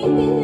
You.